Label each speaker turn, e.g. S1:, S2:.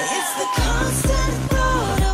S1: It's the constant thought.